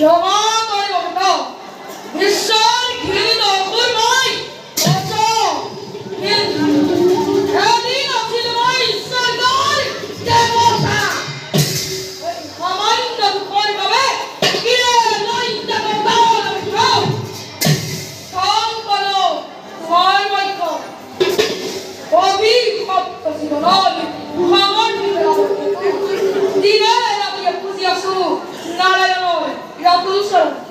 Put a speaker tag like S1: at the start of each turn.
S1: Your solução.